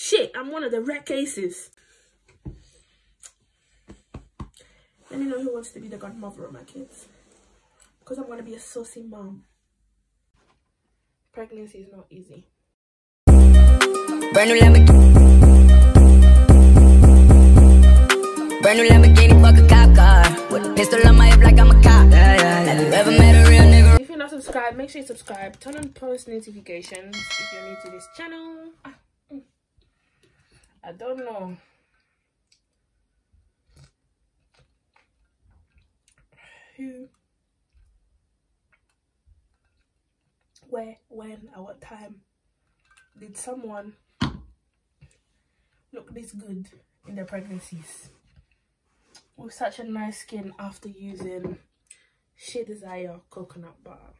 Shit, I'm one of the rare cases. Let me know who wants to be the godmother of my kids. Because I'm going to be a saucy mom. Pregnancy is not easy. Brand new Lamborghini. Brand new Lamborghini, fuck a cop car. With a pistol on my hip like I'm a cop. Yeah, yeah, yeah. Have you ever met a real nigga? If you're not subscribed, make sure you subscribe. Turn on post notifications if you're new to this channel. Ah. I don't know. Who, where, when, at what time did someone look this good in their pregnancies with such a nice skin after using Shea Desire coconut butter.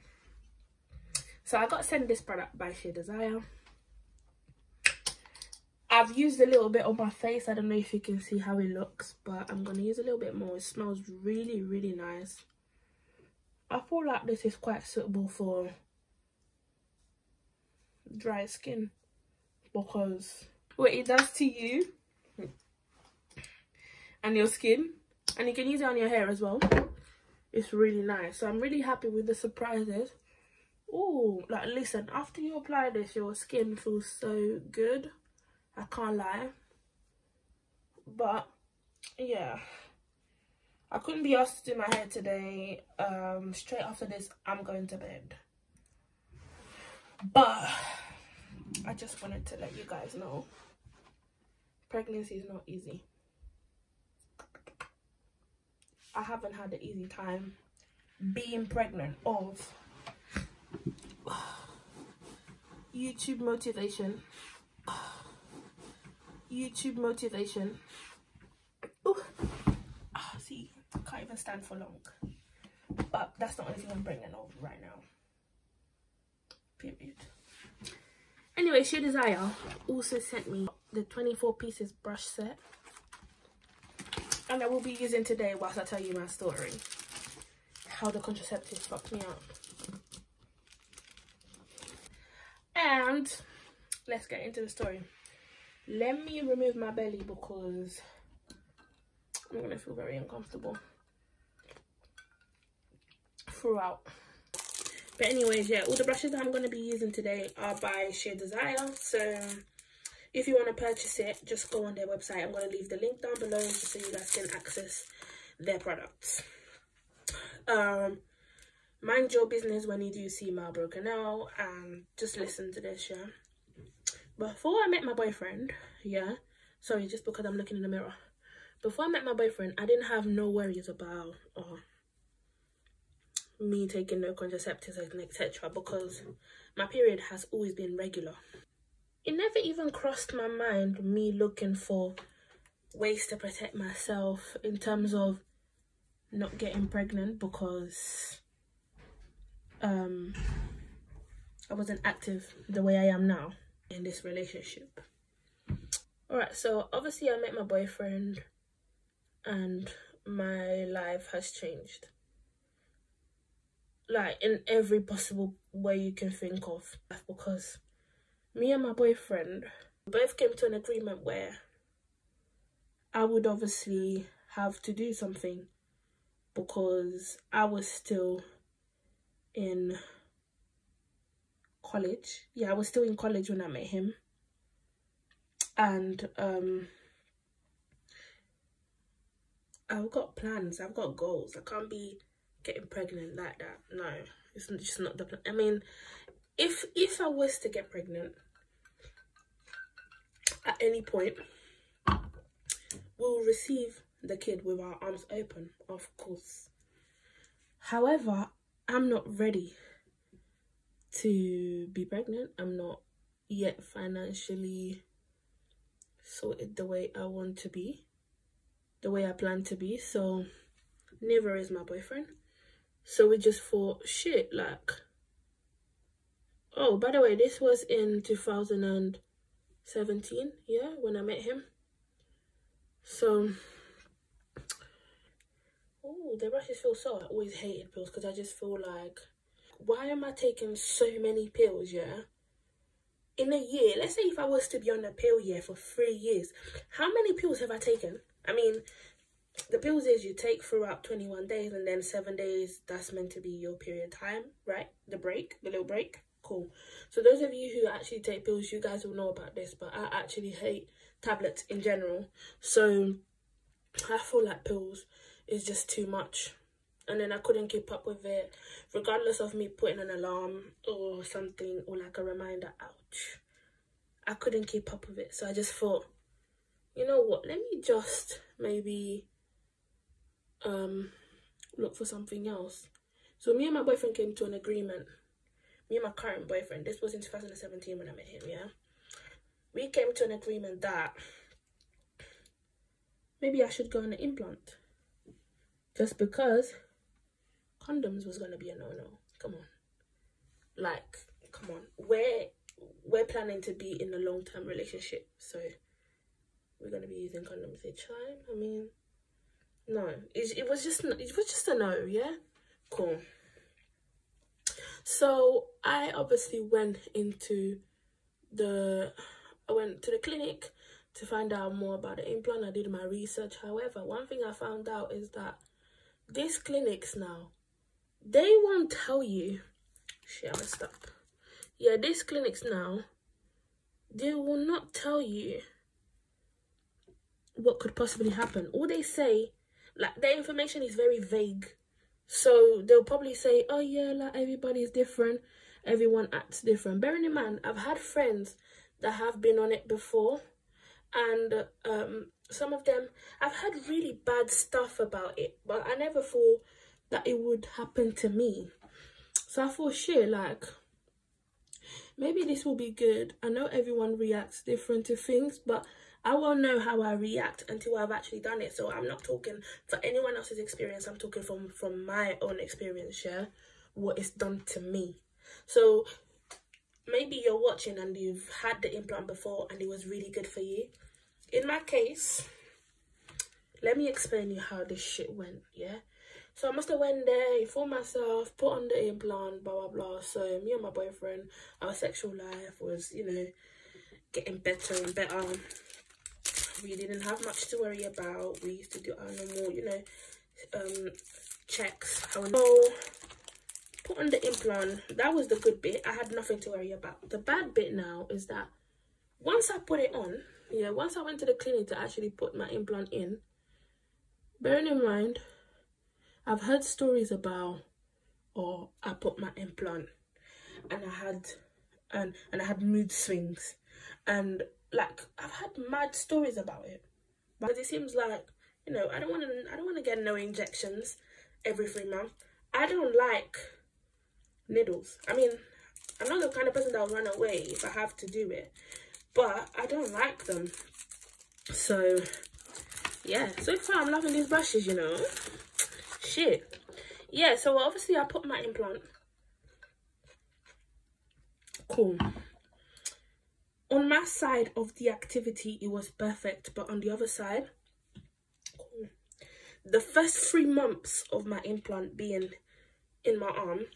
So I got sent this product by Shea Desire. I've used a little bit on my face. I don't know if you can see how it looks, but I'm going to use a little bit more. It smells really, really nice. I feel like this is quite suitable for dry skin because what it does to you and your skin and you can use it on your hair as well it's really nice so i'm really happy with the surprises oh like listen after you apply this your skin feels so good i can't lie. But yeah. I couldn't be asked to do my hair today um straight after this i'm going to bed. But i just wanted to let you guys know pregnancy is not easy. I haven't had an easy time being pregnant of YouTube motivation. YouTube motivation. Ooh. Oh, see, I can't even stand for long. But that's not anything I'm bringing over right now. Period. Anyway, Shea Desire also sent me the 24 pieces brush set and I will be using today whilst I tell you my story. How the contraceptive fucked me up. And let's get into the story. Let me remove my belly because I'm gonna feel very uncomfortable throughout. But anyways, yeah, all the brushes that I'm gonna be using today are by Shea Desire. So if you want to purchase it just go on their website i'm going to leave the link down below so you guys can access their products um mind your business when you do see marlboro canal and just listen to this yeah before i met my boyfriend yeah sorry just because i'm looking in the mirror. Before i met my boyfriend i didn't have no worries about uh, me taking no contraceptives and etc because my period has always been regular. It never even crossed my mind me looking for ways to protect myself in terms of not getting pregnant because um I wasn't active the way I am now in this relationship. Alright, so obviously I met my boyfriend and my life has changed. Like in every possible way you can think of because me and my boyfriend both came to an agreement where I would obviously have to do something because I was still in college. Yeah, I was still in college when I met him. And um I've got plans, I've got goals. I can't be getting pregnant like that. No, it's just not the plan. I mean, if if I was to get pregnant, at any point, we'll receive the kid with our arms open, of course. However, I'm not ready to be pregnant. I'm not yet financially sorted the way I want to be, the way I plan to be. So, neither is my boyfriend. So we just thought, shit, like, oh, by the way, this was in 2017, yeah when i met him so oh the brushes feel so i always hated pills because i just feel like why am i taking so many pills yeah in a year, let's say if I was to be on a pill year for three years, how many pills have I taken? I mean, the pills is you take throughout 21 days and then seven days, that's meant to be your period time, right? The break, the little break. Cool. So those of you who actually take pills, you guys will know about this, but I actually hate tablets in general. So I feel like pills is just too much and then I couldn't keep up with it, regardless of me putting an alarm or something or like a reminder. Ouch! I couldn't keep up with it, so I just thought, you know what? Let me just maybe um look for something else. So me and my boyfriend came to an agreement. Me and my current boyfriend. This was in 2017 when I met him. Yeah, we came to an agreement that maybe I should go on an implant just because condoms was gonna be a no no. Come on, like, come on. We're we're planning to be in a long term relationship, so we're gonna be using condoms each time. I mean, no, it it was just it was just a no. Yeah, cool. So I obviously went into the I went to the clinic to find out more about the implant. I did my research. However, one thing I found out is that these clinics now they won't tell you. Shit i messed up yeah these clinics now they will not tell you what could possibly happen. All they say like their information is very vague. So they'll probably say oh yeah like everybody's different. Everyone acts different. Bearing in mind i've had friends that have been on it before and um some of them i've heard really bad stuff about it but i never thought that it would happen to me. So I thought, shit, like, maybe this will be good. I know everyone reacts different to things, but I won't know how I react until I've actually done it. So I'm not talking for anyone else's experience. I'm talking from, from my own experience, yeah? it's done to me. So maybe you're watching and you've had the implant before and it was really good for you. In my case, let me explain you how this shit went, yeah? So I must have went there, informed myself, put on the implant, blah blah blah. So me and my boyfriend, our sexual life was, you know, getting better and better. We didn't have much to worry about. We used to do our normal, you know, um, checks. So put on the implant. That was the good bit. I had nothing to worry about. The bad bit now is that once I put it on, yeah, once I went to the clinic to actually put my implant in, bearing in mind I've heard stories about, or I put my implant, and I had, and and I had mood swings, and like I've had mad stories about it, but it seems like you know I don't want to I don't want to get no injections every three months. I don't like needles. I mean, I'm not the kind of person that'll run away if I have to do it, but I don't like them. So yeah, so far I'm loving these brushes, you know shit. Yeah, so obviously I put my implant. Cool. On my side of the activity, it was perfect. But on the other side, cool. the first three months of my implant being in my arm,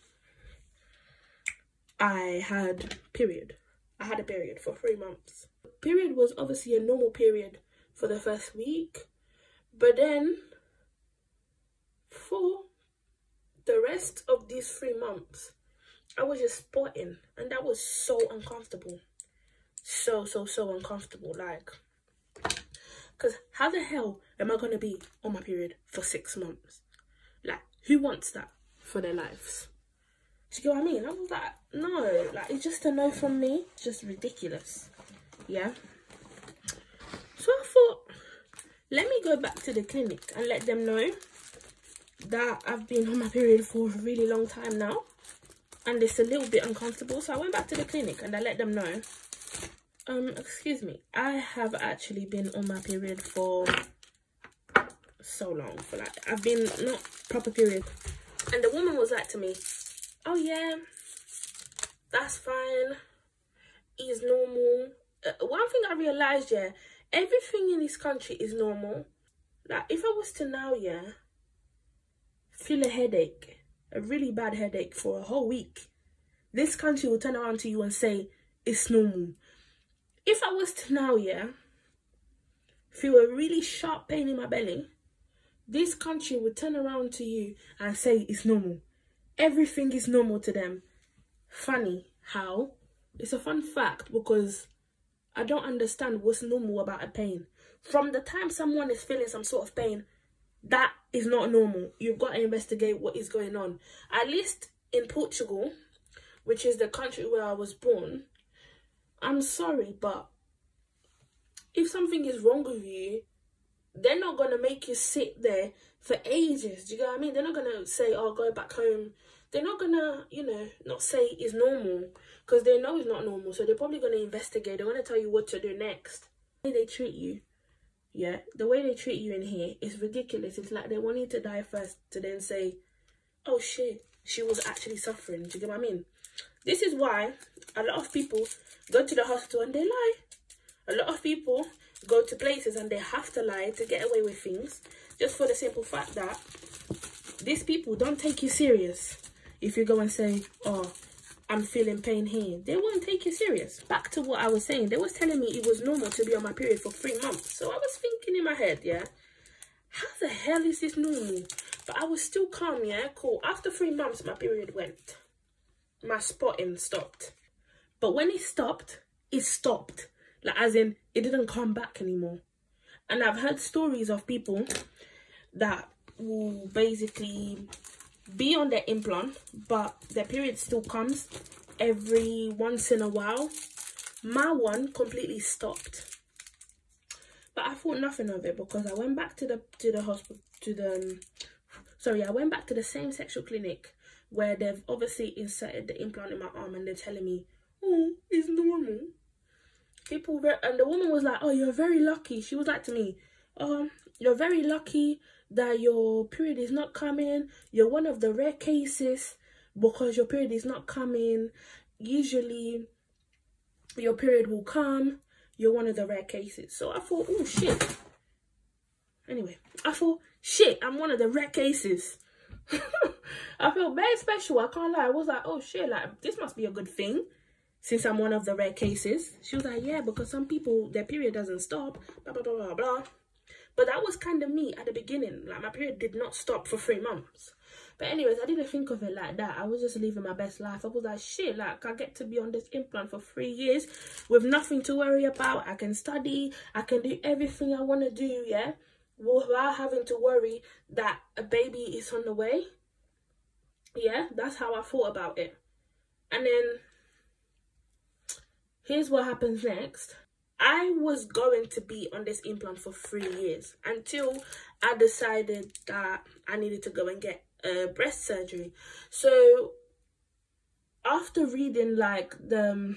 I had period. I had a period for three months. Period was obviously a normal period for the first week. But then for the rest of these three months, I was just spotting, and that was so uncomfortable. So, so, so uncomfortable. Like, because how the hell am I going to be on my period for six months? Like, who wants that for their lives? Do you get what I mean? I was like, no, like, it's just a no from me. It's just ridiculous. Yeah. So I thought, let me go back to the clinic and let them know that I've been on my period for a really long time now. And it's a little bit uncomfortable so I went back to the clinic and I let them know. Um excuse me I have actually been on my period for so long for like I've been not proper period. And the woman was like to me oh yeah that's fine. Is normal. Uh, one thing I realized yeah everything in this country is normal. Like if I was to now yeah feel a headache, a really bad headache for a whole week, this country will turn around to you and say, it's normal. If I was to now, yeah, feel a really sharp pain in my belly, this country would turn around to you and say it's normal. Everything is normal to them. Funny how? It's a fun fact because I don't understand what's normal about a pain. From the time someone is feeling some sort of pain, that is not normal. You've got to investigate what is going on. At least in Portugal, which is the country where I was born, I'm sorry, but if something is wrong with you, they're not gonna make you sit there for ages. Do you get what I mean? They're not gonna say, "Oh, go back home." They're not gonna, you know, not say it's normal because they know it's not normal. So they're probably gonna investigate. They're gonna tell you what to do next. They treat you, yeah, the way they treat you in here is ridiculous. It's like they want you to die first to then say, "Oh shit, she was actually suffering." Do you get what I mean? This is why a lot of people go to the hospital and they lie. A lot of people go to places and they have to lie to get away with things just for the simple fact that these people don't take you serious if you go and say oh i'm feeling pain here. They take you serious. Back to what i was saying. They was telling me it was normal to be on my period for three months. So i was thinking in my head yeah how the hell is this normal? But i was still calm yeah cool. After three months my period went. My spotting stopped. But when it stopped it stopped. Like as in it didn't come back anymore. And I've heard stories of people that will basically be on the implant, but the period still comes every once in a while. My one completely stopped. But I thought nothing of it because I went back to the to the hospital to the um, sorry, I went back to the same sexual clinic where they've obviously inserted the implant in my arm and they're telling me, oh, it's normal people and the woman was like oh you're very lucky she was like to me oh you're very lucky that your period is not coming you're one of the rare cases because your period is not coming usually your period will come you're one of the rare cases so i thought oh shit anyway i thought shit i'm one of the rare cases i felt very special i can't lie i was like oh shit like this must be a good thing since I'm one of the rare cases. She was like, yeah, because some people, their period doesn't stop, blah, blah, blah, blah, blah. But that was kind of me at the beginning. Like, my period did not stop for three months. But anyways, I didn't think of it like that. I was just living my best life. I was like, shit, like, I get to be on this implant for three years with nothing to worry about. I can study. I can do everything I want to do, yeah? Without having to worry that a baby is on the way. Yeah, that's how I thought about it. And then here's what happens next. I was going to be on this implant for three years until I decided that I needed to go and get a breast surgery. So after reading like the um,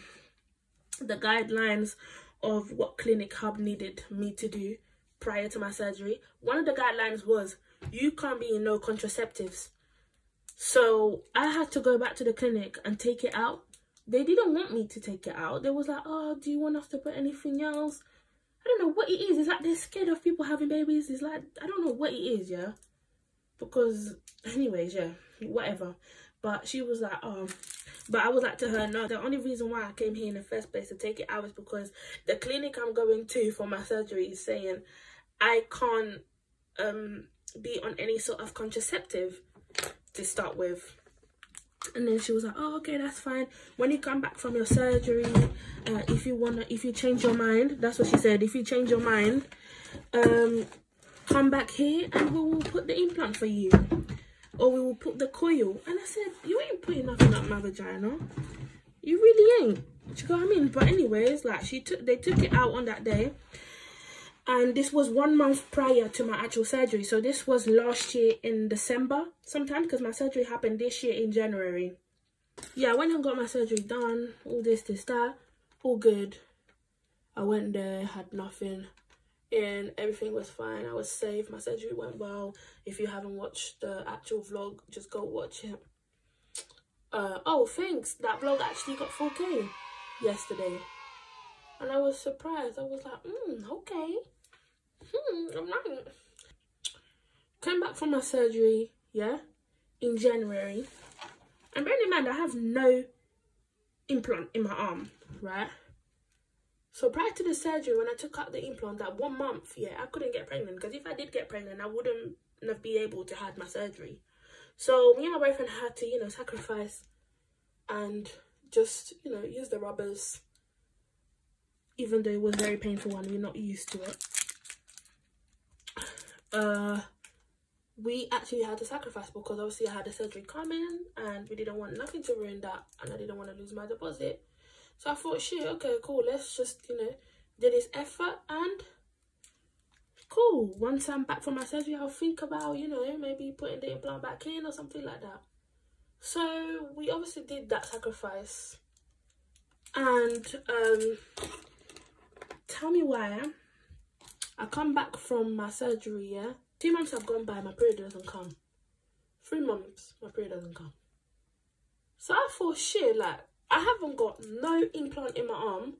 the guidelines of what Clinic Hub needed me to do prior to my surgery, one of the guidelines was you can't be in no contraceptives. So I had to go back to the clinic and take it out they didn't want me to take it out. They was like, oh, do you want us to put anything else? I don't know what it is. It's like they're scared of people having babies. It's like, I don't know what it is, yeah. Because, anyways, yeah, whatever. But she was like, oh, but I was like to her, no, the only reason why I came here in the first place to take it out is because the clinic I'm going to for my surgery is saying I can't um be on any sort of contraceptive to start with and then she was like oh okay that's fine. When you come back from your surgery uh, if you wanna if you change your mind that's what she said if you change your mind um come back here and we will put the implant for you. Or we will put the coil. And i said you ain't putting nothing up my vagina you really ain't. Do you know what i mean? But anyways like she took they took it out on that day and this was one month prior to my actual surgery. So this was last year in december sometime because my surgery happened this year in january. Yeah i went and got my surgery done all this this that all good. I went there had nothing and everything was fine. I was safe. My surgery went well. If you haven't watched the actual vlog just go watch it. Uh oh thanks. That vlog actually got 4k yesterday. And I was surprised. I was like, mm, okay hmm, I'm not. Came back from my surgery, yeah, in January. And bearing in mind, I have no implant in my arm. right? So prior to the surgery, when I took out the implant, that one month, yeah, I couldn't get pregnant because if I did get pregnant, I wouldn't have be able to have my surgery. So me and my boyfriend had to, you know, sacrifice and just, you know, use the rubbers, even though it was very painful and we're not used to it. Uh, we actually had to sacrifice because obviously I had a surgery coming and we didn't want nothing to ruin that and I didn't want to lose my deposit. So I thought, shit, okay, cool, let's just, you know, do this effort and cool. Once I'm back from my surgery, I'll think about, you know, maybe putting the implant back in or something like that. So we obviously did that sacrifice. And um tell me why I come back from my surgery, yeah. Two months have gone by, my period doesn't come. Three months, my period doesn't come. So I thought, shit, like, I haven't got no implant in my arm.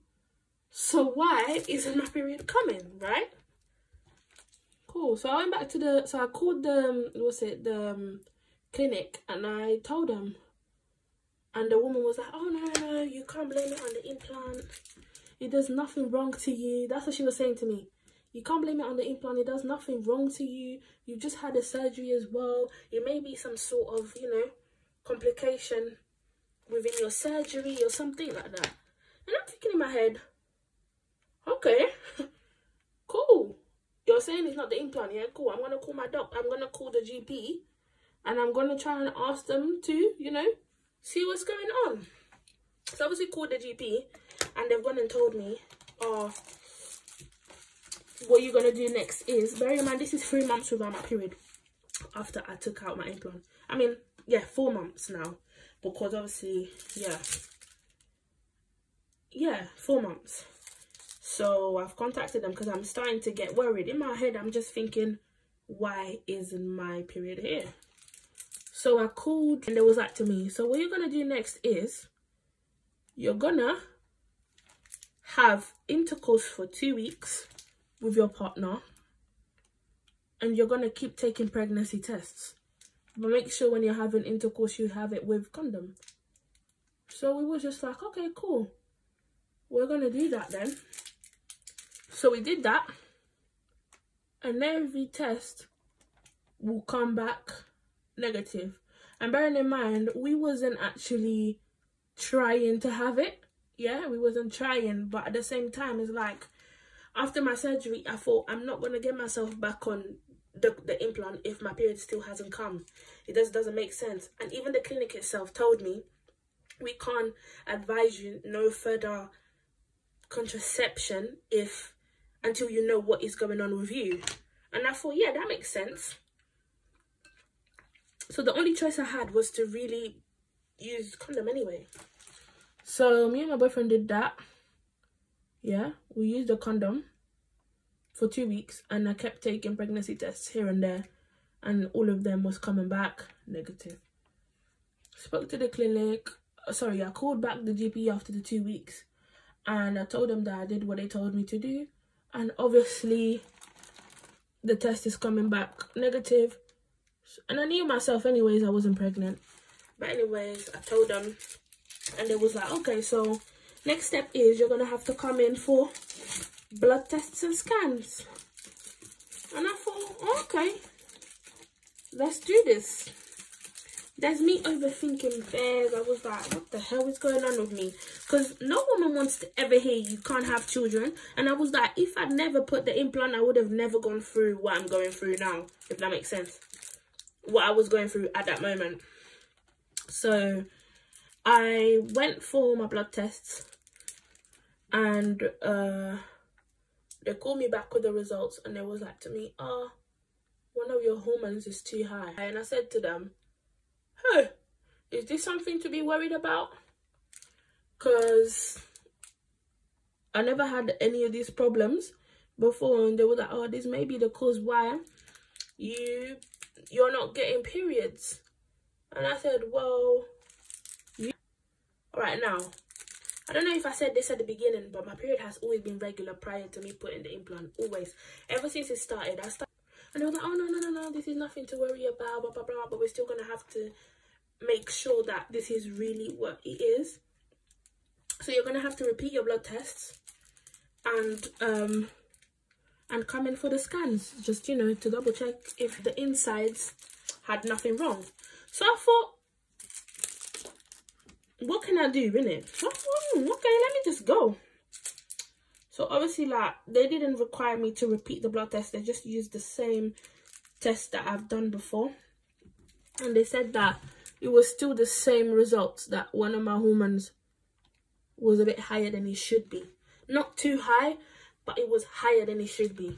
So why isn't my period coming, right? Cool. So I went back to the, so I called the, um, what's it, the um, clinic and I told them. And the woman was like, oh, no, no, you can't blame it on the implant. It does nothing wrong to you. That's what she was saying to me. You can't blame it on the implant. It does nothing wrong to you. You've just had a surgery as well. It may be some sort of, you know, complication within your surgery or something like that. And I'm thinking in my head, okay, cool. You're saying it's not the implant, yeah? Cool. I'm gonna call my doc. I'm gonna call the GP, and I'm gonna try and ask them to, you know, see what's going on. So obviously called the GP, and they've gone and told me, oh, what you're gonna do next is bear in mind this is three months without my period after I took out my implant. I mean, yeah, four months now because obviously, yeah, yeah, four months. So I've contacted them because I'm starting to get worried. In my head, I'm just thinking, why isn't my period here? So I called and they was like to me, so what you're to do next is you're to have intercourse for two weeks with your partner and you're going to keep taking pregnancy tests. But make sure when you're having intercourse, you have it with condom. So we were just like, okay, cool. We're going to do that then. So we did that. And every test will come back negative. And bearing in mind, we wasn't actually trying to have it. Yeah, we wasn't trying. But at the same time, it's like, after my surgery, I thought, I'm not going to get myself back on the, the implant if my period still hasn't come. It just doesn't make sense. And even the clinic itself told me we can't advise you no further contraception if until you know what is going on with you. And I thought, yeah, that makes sense. So the only choice I had was to really use condom anyway. So me and my boyfriend did that. Yeah, we used a condom for two weeks and I kept taking pregnancy tests here and there and all of them was coming back negative. Spoke to the clinic, sorry, I called back the GP after the two weeks and I told them that I did what they told me to do and obviously the test is coming back negative and I knew myself anyways I wasn't pregnant but anyways I told them and they was like okay so next step is you're gonna have to come in for blood tests and scans. And I thought, okay, let's do this. There's me overthinking bears. I was like, what the hell is going on with me? Because no woman wants to ever hear you can't have children. And I was like, if I'd never put the implant, I would have never gone through what I'm going through now. If that makes sense. What I was going through at that moment. So, I went for my blood tests. And, uh they called me back with the results and they was like to me, oh, one of your hormones is too high. And I said to them, hey, is this something to be worried about? Because I never had any of these problems before and they were like, oh, this may be the cause why you, you're not getting periods. And I said, well, you... all right now, I don't know if I said this at the beginning, but my period has always been regular prior to me putting the implant. Always. Ever since it started, I started. And they were like, oh, no, no, no, no, this is nothing to worry about, blah, blah, blah. But we're still going to have to make sure that this is really what it is. So you're gonna have to repeat your blood tests and um and come in for the scans just you know to double check if the insides had nothing wrong so i thought what can i do in it so thought, hmm, okay let me just go so obviously like they didn't require me to repeat the blood test they just used the same test that i've done before and they said that it was still the same results that one of my hormones was a bit higher than it should be not too high but it was higher than it should be.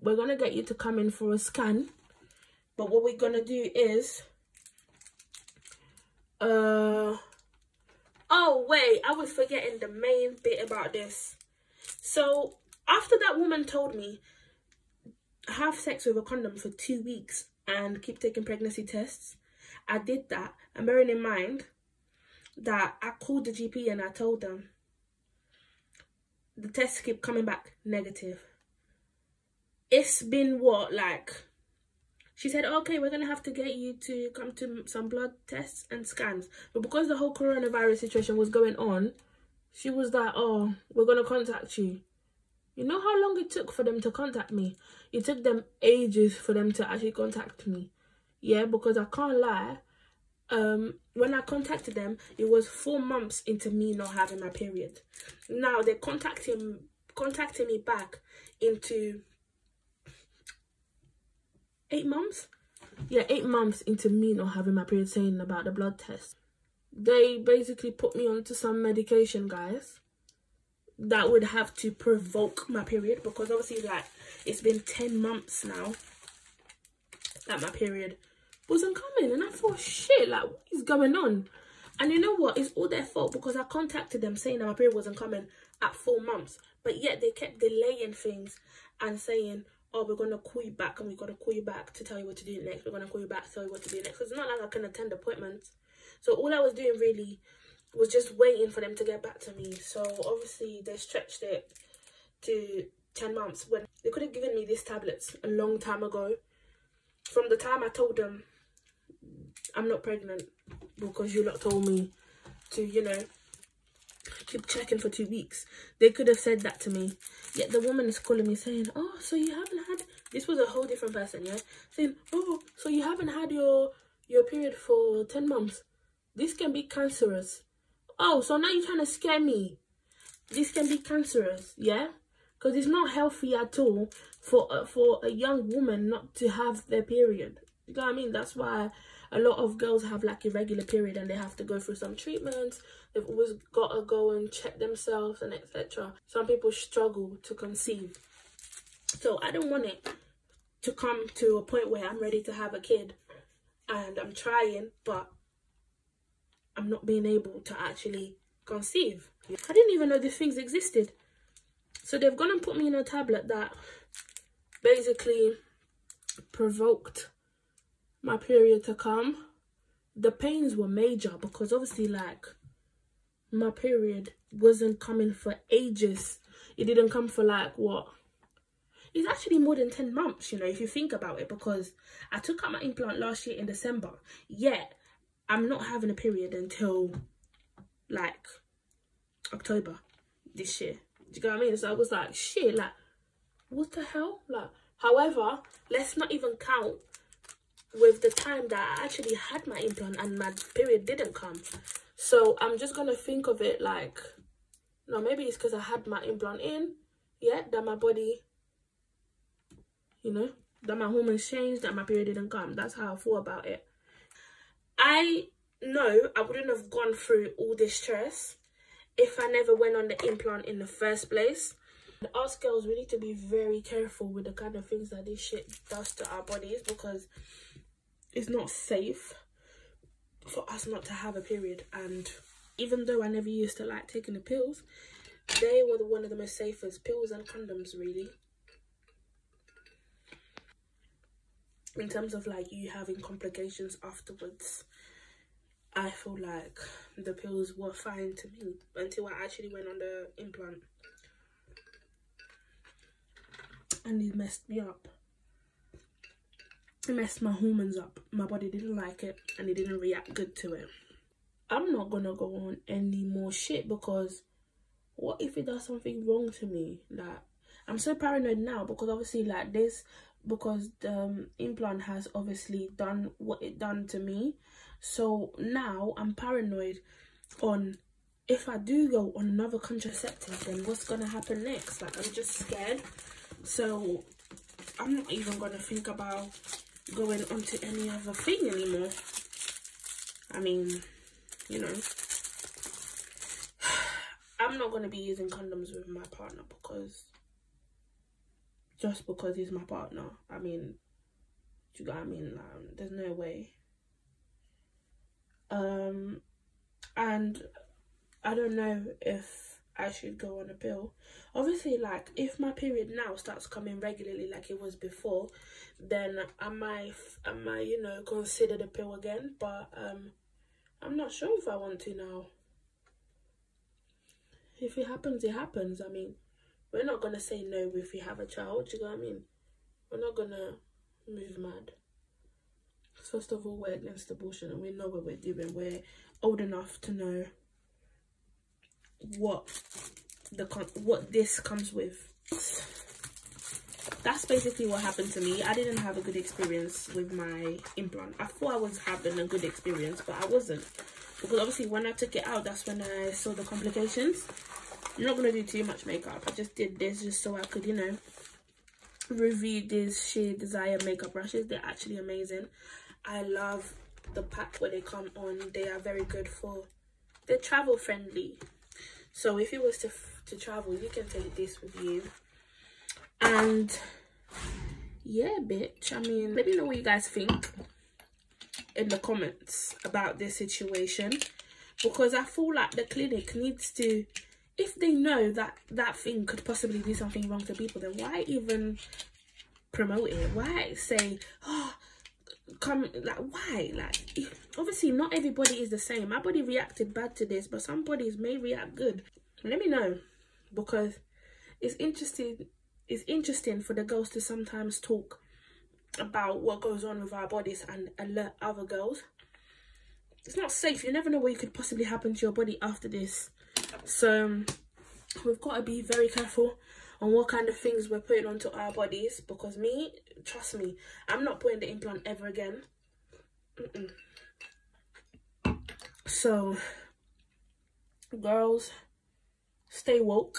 We're going to get you to come in for a scan. But what we're going to do is... Uh, oh, wait. I was forgetting the main bit about this. So, after that woman told me, have sex with a condom for two weeks and keep taking pregnancy tests, I did that. And bearing in mind that I called the GP and I told them the tests keep coming back negative. It's been what, like, she said, okay, we're going to have to get you to come to some blood tests and scans. But because the whole coronavirus situation was going on, she was like, oh, we're going to contact you. You know how long it took for them to contact me? It took them ages for them to actually contact me. Yeah, because I can't lie um when i contacted them it was four months into me not having my period now they're contacting contacting me back into eight months yeah eight months into me not having my period saying about the blood test they basically put me onto some medication guys that would have to provoke my period because obviously like it's been 10 months now that my period wasn't coming. And I thought, shit, like, what is going on? And you know what? It's all their fault because I contacted them saying that my period wasn't coming at four months. But yet they kept delaying things and saying, oh, we're to call you back and we're gonna call you back to tell you what to do next. We're to call you back to tell you what to do next. It's not like I can attend appointments. So all I was doing really was just waiting for them to get back to me. So obviously they stretched it to 10 months when they could have given me these tablets a long time ago. From the time I told them I'm not pregnant because you lot told me to, you know, keep checking for two weeks. They could have said that to me. Yet the woman is calling me saying, oh, so you haven't had, this was a whole different person, yeah? Saying, oh, so you haven't had your, your period for 10 months. This can be cancerous. Oh, so now you're trying to scare me. This can be cancerous, yeah? Because it's not healthy at all for, uh, for a young woman not to have their period. You know what I mean? That's why a lot of girls have like irregular period and they have to go through some treatments. They've always got to go and check themselves and etc. Some people struggle to conceive. So I don't want it to come to a point where I'm ready to have a kid and I'm trying, but I'm not being able to actually conceive. I didn't even know these things existed. So they've gone and put me in a tablet that basically provoked my period to come, the pains were major because obviously like my period wasn't coming for ages. It didn't come for like what? It's actually more than 10 months, you know, if you think about it, because I took out my implant last year in December. Yet, I'm not having a period until like October this year. Do you get what I mean? So I was like, shit, like, what the hell? Like, however, let's not even count with the time that I actually had my implant and my period didn't come. So I'm just going to think of it like, no, maybe it's because I had my implant in, yeah, that my body, you know, that my hormones changed, that my period didn't come. That's how I thought about it. I know I wouldn't have gone through all this stress if I never went on the implant in the first place. Us girls, we need to be very careful with the kind of things that this shit does to our bodies because it's not safe for us not to have a period. And even though I never used to like taking the pills they were one of the most safest pills and condoms really. In terms of like you having complications afterwards I feel like the pills were fine to me until I actually went on the implant. And it messed me up it messed my hormones up. My body didn't like it and it didn't react good to it. I'm not gonna go on any more shit because what if it does something wrong to me? Like I'm so paranoid now because obviously like this because the um, implant has obviously done what it done to me. So now I'm paranoid on if I do go on another contraceptive, then what's gonna happen next? Like I'm just scared. So I'm not even gonna think about going onto any other thing anymore. I mean, you know, I'm not gonna be using condoms with my partner because just because he's my partner. I mean, you know I mean? Um, there's no way. Um, and I don't know if I should go on a pill. Obviously, like if my period now starts coming regularly, like it was before, then I might, I might, you know, consider the pill again. But um, I'm not sure if I want to now. If it happens, it happens. I mean, we're not gonna say no if we have a child. You know what I mean? We're not gonna move mad. First of all, we're against abortion and we know what we're doing. We're old enough to know what the what this comes with. That's basically what happened to me. I didn't have a good experience with my implant. I thought I was having a good experience, but I wasn't. Because obviously when I took it out, that's when I saw the complications. I'm not going to do too much makeup. I just did this just so I could, you know, review these Shea Desire makeup brushes. They're actually amazing. I love the pack where they come on. They are very good for, they're travel friendly. So if you was to, to travel, you can take this with you. And yeah, bitch. I mean, let me know what you guys think in the comments about this situation. Because I feel like the clinic needs to if they know that that thing could possibly do something wrong to people, then why even promote it? Why say, oh, come, like, why? Like, obviously, not everybody is the same. My body reacted bad to this, but some bodies may react good. Let me know because it's interesting. It's interesting for the girls to sometimes talk about what goes on with our bodies and alert other girls. It's not safe. You never know what could possibly happen to your body after this so we've got to be very careful on what kind of things we're putting onto our bodies because me trust me i'm not putting the implant ever again. Mm -mm. so girls stay woke.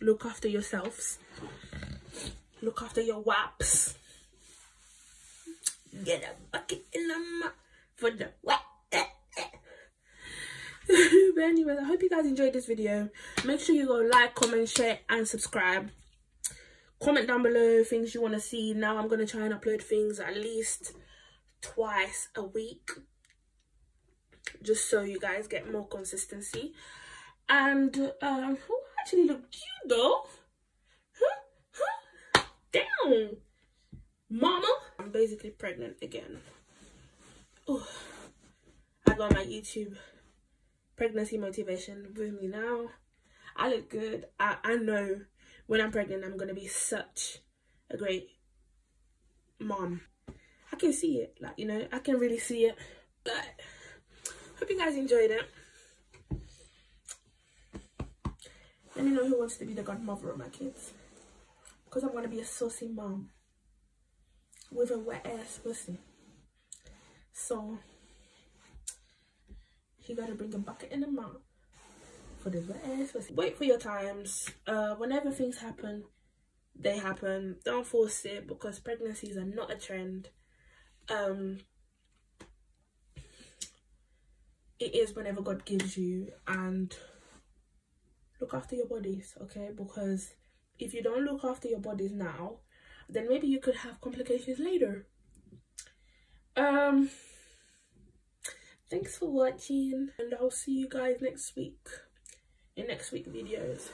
Look after yourselves. Look after your waps get a bucket in the mouth for the wap but anyways i hope you guys enjoyed this video. Make sure you go like comment share and subscribe. Comment down below things you want to see. Now i'm going to try and upload things at least twice a week just so you guys get more consistency. And um oh actually look cute though? Huh? Huh? damn! Mama? I'm basically pregnant again. Oh i got my youtube pregnancy motivation with me now. I look good. I, I know when I'm pregnant, I'm going to be such a great mom. I can see it. Like, you know, I can really see it. But hope you guys enjoyed it. Let me know who wants to be the godmother of my kids. Because I'm going to be a saucy mom. With a wet ass pussy. So, you gotta bring a bucket and a mop for the rest. Wait for your times. Uh, whenever things happen, they happen. Don't force it because pregnancies are not a trend. Um, it is whenever God gives you and look after your bodies, okay? Because if you don't look after your bodies now, then maybe you could have complications later. Um thanks for watching and i'll see you guys next week in next week videos